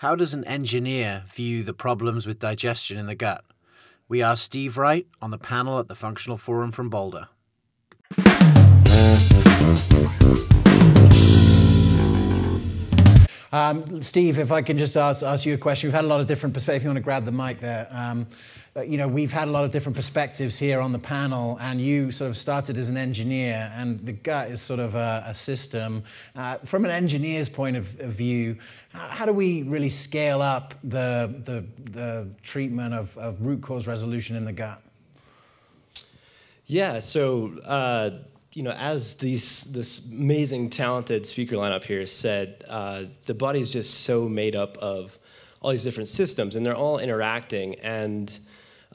How does an engineer view the problems with digestion in the gut? We asked Steve Wright on the panel at the Functional Forum from Boulder. Um, Steve, if I can just ask, ask, you a question. We've had a lot of different perspectives. If you want to grab the mic there. Um, uh, you know, we've had a lot of different perspectives here on the panel, and you sort of started as an engineer, and the gut is sort of a, a system. Uh, from an engineer's point of, of view, how, do we really scale up the, the, the treatment of, of, root cause resolution in the gut? Yeah, so uh, you know, as these this amazing, talented speaker lineup here said, uh, the body is just so made up of all these different systems, and they're all interacting and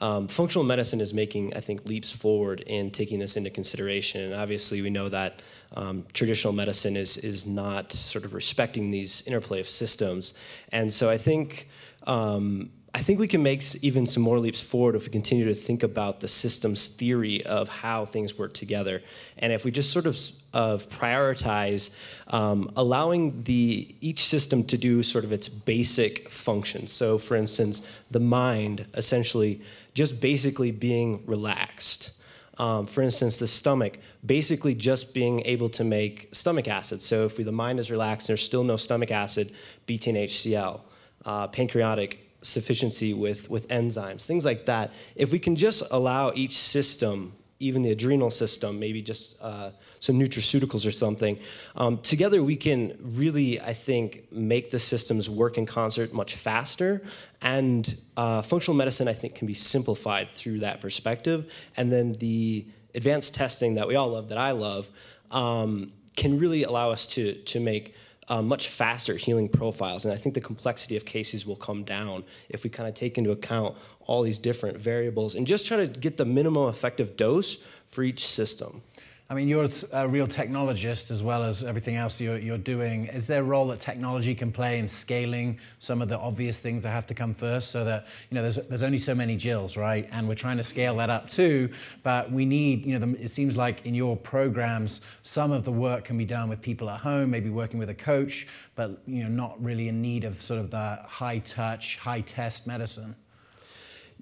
um, functional medicine is making, I think, leaps forward in taking this into consideration. And obviously, we know that um, traditional medicine is is not sort of respecting these interplay of systems. And so, I think. Um, I think we can make even some more leaps forward if we continue to think about the systems theory of how things work together. And if we just sort of, of prioritize um, allowing the each system to do sort of its basic function. So for instance, the mind essentially just basically being relaxed. Um, for instance, the stomach, basically just being able to make stomach acid. So if we, the mind is relaxed there's still no stomach acid, betaine HCl. Uh, pancreatic sufficiency with, with enzymes, things like that. If we can just allow each system even the adrenal system, maybe just uh, some nutraceuticals or something. Um, together, we can really, I think, make the systems work in concert much faster. And uh, functional medicine, I think, can be simplified through that perspective. And then the advanced testing that we all love, that I love, um, can really allow us to, to make uh, much faster healing profiles. And I think the complexity of cases will come down if we kind of take into account all these different variables and just try to get the minimum effective dose for each system. I mean, you're a real technologist as well as everything else you're, you're, doing. Is there a role that technology can play in scaling some of the obvious things that have to come first so that, you know, there's, there's only so many Jills, right? And we're trying to scale that up too, but we need, you know, the, it seems like in your programs, some of the work can be done with people at home, maybe working with a coach, but, you know, not really in need of sort of the high touch, high test medicine.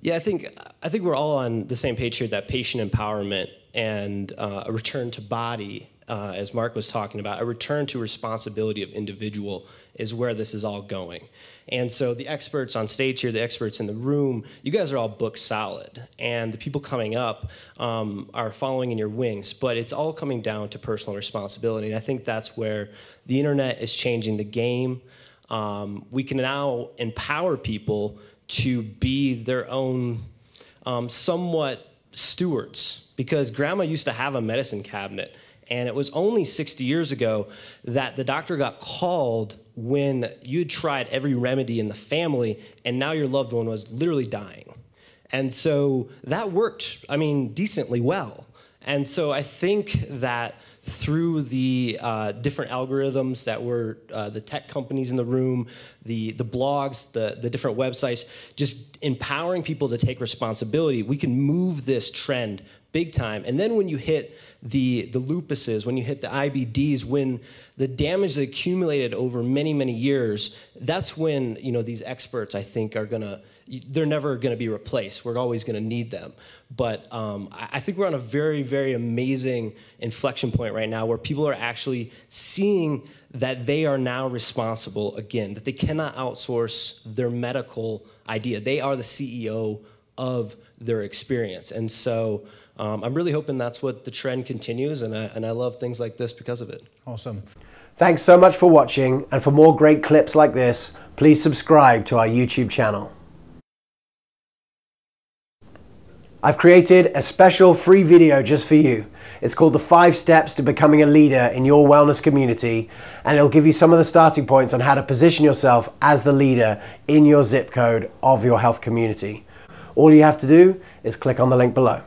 Yeah, I think I think we're all on the same page here that patient empowerment and uh, a return to body, uh, as Mark was talking about, a return to responsibility of individual is where this is all going. And so the experts on stage here, the experts in the room, you guys are all book solid, and the people coming up um, are following in your wings. But it's all coming down to personal responsibility, and I think that's where the internet is changing the game. Um, we can now empower people to be their own um, somewhat stewards. Because grandma used to have a medicine cabinet and it was only 60 years ago that the doctor got called when you'd tried every remedy in the family and now your loved one was literally dying. And so that worked i mean decently well and so i think that through the uh, different algorithms that were uh, the tech companies in the room, the, the blogs, the, the different websites, just empowering people to take responsibility, we can move this trend big time. And then when you hit the, the lupuses, when you hit the IBDs, when the damage that accumulated over many, many years, that's when you know these experts, I think, are gonna they're never going to be replaced. We're always going to need them. But um, I think we're on a very, very amazing inflection point right now where people are actually seeing that they are now responsible again, that they cannot outsource their medical idea. They are the CEO of their experience. And so um, I'm really hoping that's what the trend continues, and I, and I love things like this because of it. Awesome. Thanks so much for watching, and for more great clips like this, please subscribe to our YouTube channel. I've created a special free video just for you. It's called The Five Steps to Becoming a Leader in Your Wellness Community, and it'll give you some of the starting points on how to position yourself as the leader in your zip code of your health community. All you have to do is click on the link below.